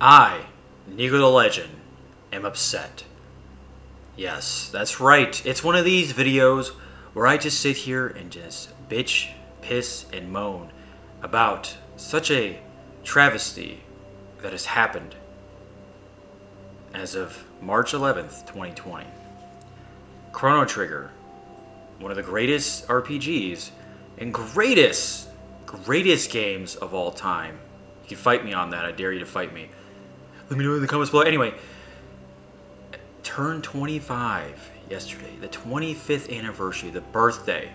I, Niko the Legend, am upset. Yes, that's right. It's one of these videos where I just sit here and just bitch, piss, and moan about such a travesty that has happened as of March 11th, 2020. Chrono Trigger, one of the greatest RPGs and greatest, greatest games of all time. You can fight me on that. I dare you to fight me. Let me know in the comments below. Anyway, turned 25 yesterday, the 25th anniversary, the birthday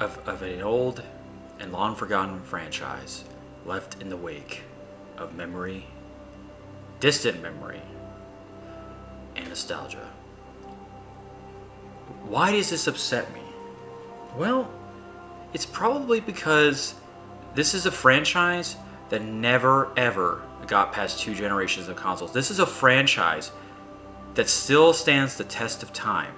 of, of an old and long forgotten franchise left in the wake of memory, distant memory, and nostalgia. Why does this upset me? Well, it's probably because this is a franchise that never ever got past two generations of consoles. This is a franchise that still stands the test of time.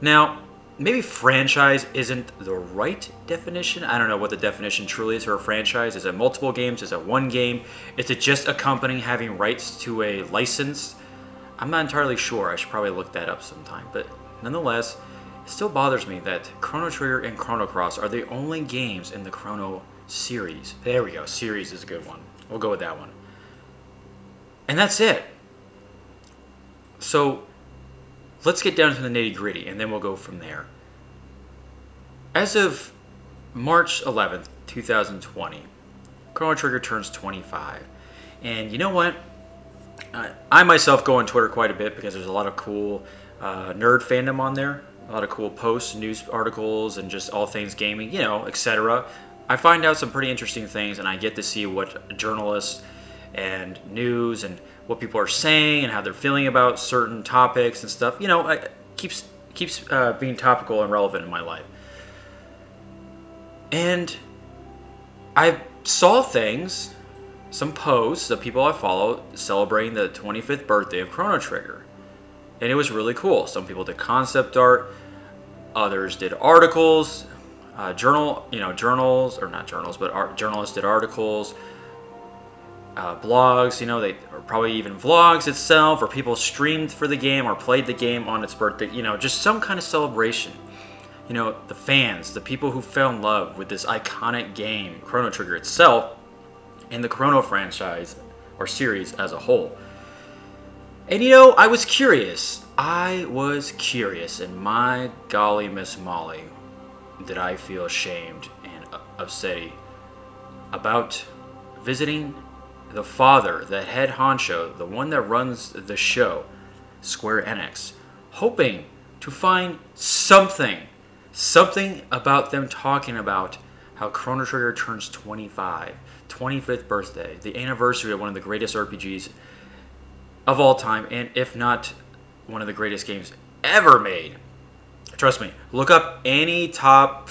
Now, maybe franchise isn't the right definition. I don't know what the definition truly is for a franchise. Is it multiple games? Is it one game? Is it just a company having rights to a license? I'm not entirely sure. I should probably look that up sometime. But nonetheless, it still bothers me that Chrono Trigger and Chrono Cross are the only games in the Chrono series. There we go. Series is a good one. We'll go with that one. And that's it. So let's get down to the nitty gritty and then we'll go from there. As of March 11th, 2020, Chrono Trigger turns 25. And you know what? I, I myself go on Twitter quite a bit because there's a lot of cool uh, nerd fandom on there. A lot of cool posts, news articles, and just all things gaming, you know, etc. I find out some pretty interesting things, and I get to see what journalists and news and what people are saying and how they're feeling about certain topics and stuff. You know, it keeps keeps uh, being topical and relevant in my life. And I saw things, some posts of people I follow celebrating the 25th birthday of Chrono Trigger, and it was really cool. Some people did concept art, others did articles, uh, journal, you know, journals or not journals, but art, journalists did articles uh, blogs, you know, they or probably even vlogs itself, or people streamed for the game or played the game on its birthday, you know, just some kind of celebration. You know, the fans, the people who fell in love with this iconic game, Chrono Trigger itself, and the Chrono franchise or series as a whole. And you know, I was curious. I was curious, and my golly, Miss Molly, did I feel ashamed and upset about visiting the father, the head honcho, the one that runs the show, Square Enix, hoping to find something, something about them talking about how Chrono Trigger turns 25, 25th birthday, the anniversary of one of the greatest RPGs of all time, and if not one of the greatest games ever made. Trust me, look up any top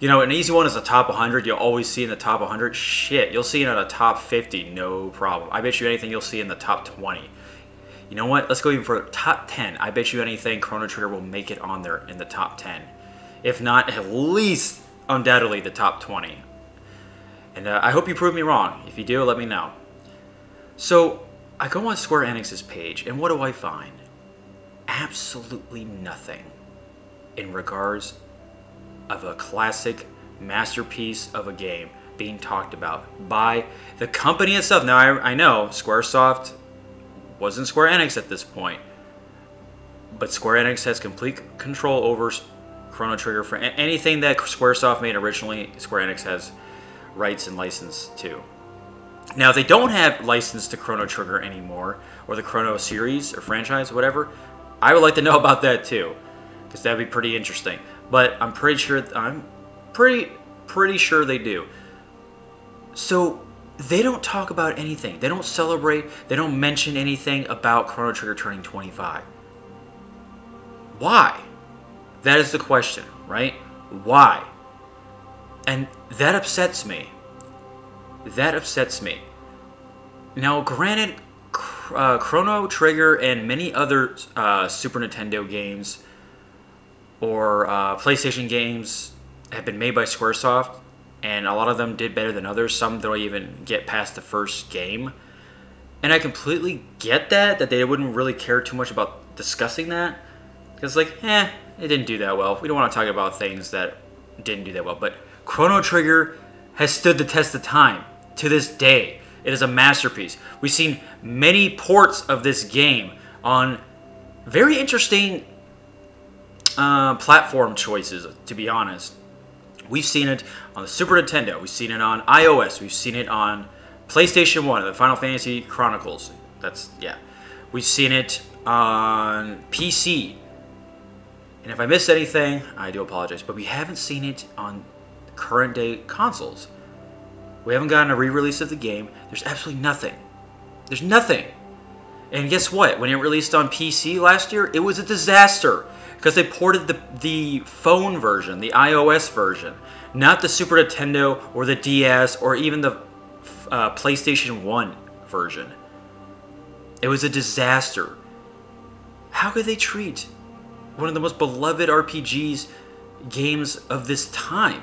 you know, an easy one is the top 100. You'll always see in the top 100. Shit, you'll see it in the top 50, no problem. I bet you anything you'll see in the top 20. You know what? Let's go even for top 10. I bet you anything Chrono Trigger will make it on there in the top 10. If not, at least undoubtedly the top 20. And uh, I hope you prove me wrong. If you do, let me know. So, I go on Square Enix's page, and what do I find? Absolutely nothing in regards of a classic masterpiece of a game being talked about by the company itself. Now, I, I know Squaresoft wasn't Square Enix at this point, but Square Enix has complete control over Chrono Trigger for anything that Squaresoft made originally. Square Enix has rights and license to. Now, if they don't have license to Chrono Trigger anymore, or the Chrono series or franchise, whatever, I would like to know about that too, because that'd be pretty interesting but I'm pretty sure I'm pretty pretty sure they do. So they don't talk about anything. They don't celebrate. They don't mention anything about Chrono Trigger turning 25. Why? That is the question, right? Why? And that upsets me. That upsets me. Now, granted, uh, Chrono Trigger and many other uh, Super Nintendo games or uh, PlayStation games have been made by Squaresoft, and a lot of them did better than others. Some don't even get past the first game. And I completely get that, that they wouldn't really care too much about discussing that. Because, like, eh, it didn't do that well. We don't want to talk about things that didn't do that well. But Chrono Trigger has stood the test of time to this day. It is a masterpiece. We've seen many ports of this game on very interesting uh, platform choices, to be honest. We've seen it on the Super Nintendo, we've seen it on iOS, we've seen it on PlayStation 1, the Final Fantasy Chronicles. That's, yeah. We've seen it on PC. And if I missed anything, I do apologize. But we haven't seen it on current day consoles. We haven't gotten a re release of the game. There's absolutely nothing. There's nothing. And guess what? When it released on PC last year, it was a disaster because they ported the, the phone version, the iOS version, not the Super Nintendo or the DS or even the uh, PlayStation 1 version. It was a disaster. How could they treat one of the most beloved RPGs games of this time?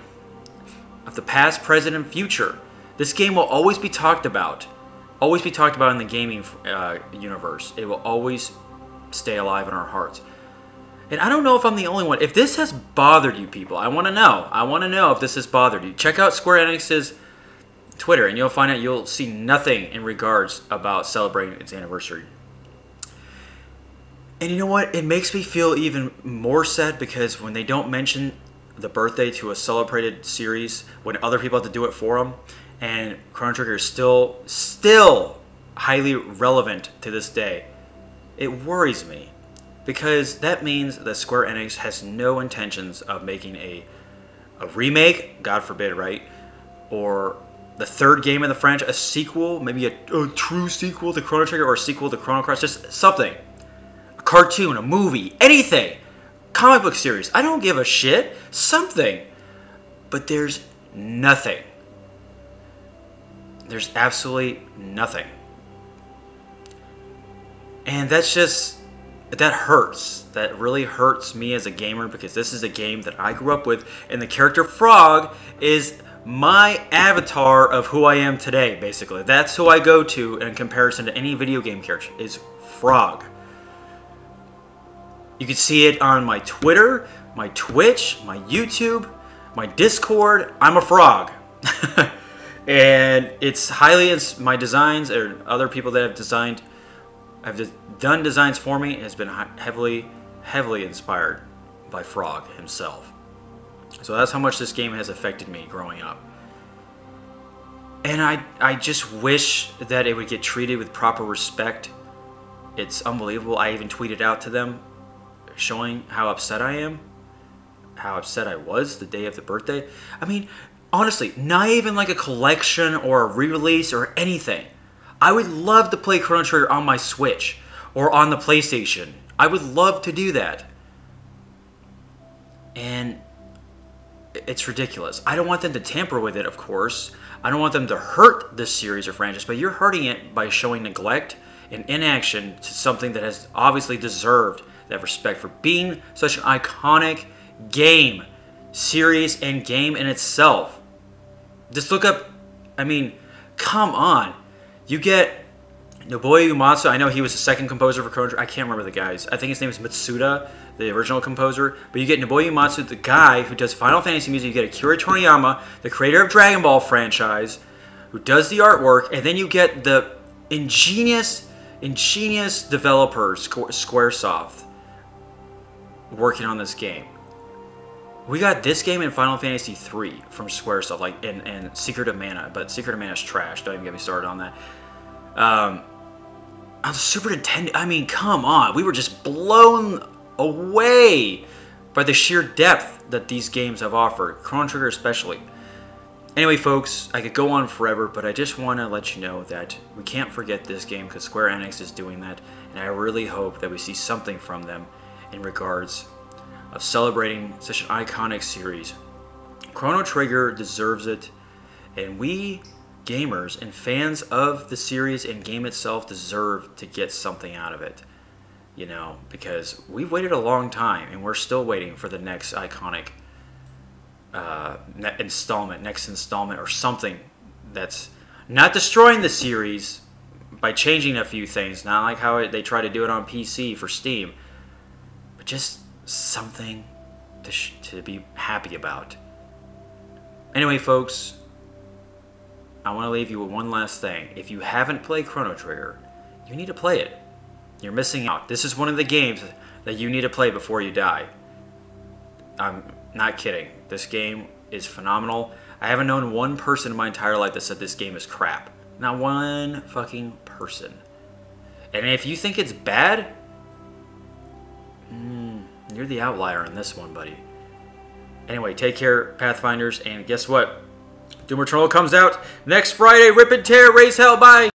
Of the past, present, and future. This game will always be talked about. Always be talked about in the gaming uh, universe. It will always stay alive in our hearts. And I don't know if I'm the only one. If this has bothered you people, I want to know. I want to know if this has bothered you. Check out Square Enix's Twitter and you'll find out you'll see nothing in regards about celebrating its anniversary. And you know what? It makes me feel even more sad because when they don't mention the birthday to a celebrated series, when other people have to do it for them, and Chrono Trigger is still, still highly relevant to this day, it worries me because that means that Square Enix has no intentions of making a a remake, God forbid, right? Or the third game in the franchise, a sequel, maybe a, a, true sequel to Chrono Trigger or a sequel to Chrono Cross, just something. A cartoon, a movie, anything. Comic book series. I don't give a shit. Something. But there's nothing. There's absolutely nothing. And that's just that hurts. That really hurts me as a gamer because this is a game that I grew up with, and the character Frog is my avatar of who I am today, basically. That's who I go to in comparison to any video game character, is Frog. You can see it on my Twitter, my Twitch, my YouTube, my Discord. I'm a frog. and it's highly, my designs, or other people that have designed, have done designs for me, has been heavily, heavily inspired by Frog himself. So that's how much this game has affected me growing up. And I, I just wish that it would get treated with proper respect. It's unbelievable. I even tweeted out to them showing how upset I am, how upset I was the day of the birthday. I mean, honestly, not even like a collection or a re-release or anything. I would love to play Chrono Trigger on my Switch or on the PlayStation. I would love to do that. And it's ridiculous. I don't want them to tamper with it, of course. I don't want them to hurt this series or franchise, but you're hurting it by showing neglect and inaction to something that has obviously deserved that respect for being such an iconic game, series, and game in itself. Just look up, I mean, come on. You get Nobuo Uematsu, I know he was the second composer for Chrono I can't remember the guys. I think his name is Mitsuda, the original composer. But you get Nobuo Uematsu, the guy who does Final Fantasy music. You get Akira Toriyama, the creator of Dragon Ball franchise, who does the artwork. And then you get the ingenious, ingenious developers, Squaresoft, working on this game. We got this game in Final Fantasy 3 from Squaresoft, like in Secret of Mana, but Secret of Mana is trash. Don't even get me started on that. Um, on the Super Nintendo, I mean, come on. We were just blown away by the sheer depth that these games have offered, Chrono Trigger especially. Anyway, folks, I could go on forever, but I just want to let you know that we can't forget this game because Square Enix is doing that, and I really hope that we see something from them in regards of celebrating such an iconic series. Chrono Trigger deserves it, and we gamers and fans of the series and game itself deserve to get something out of it. You know, because we've waited a long time and we're still waiting for the next iconic uh, ne- installment, next installment, or something that's not destroying the series by changing a few things. Not like how it, they try to do it on PC for Steam, but just something to, sh- to be happy about. Anyway, folks, I want to leave you with one last thing. If you haven't played Chrono Trigger, you need to play it. You're missing out. This is one of the games that you need to play before you die. I'm not kidding. This game is phenomenal. I haven't known one person in my entire life that said this game is crap. Not one fucking person. And if you think it's bad, you're the outlier in this one, buddy. Anyway, take care, Pathfinders, and guess what? Doom Eternal comes out next Friday. Rip and tear, raise hell, bye!